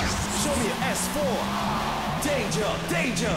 Show me S4. Danger, danger.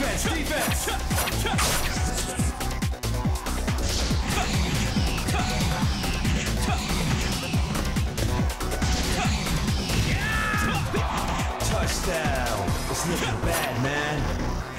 Defense. Defense. Touchdown. It's looking bad, man.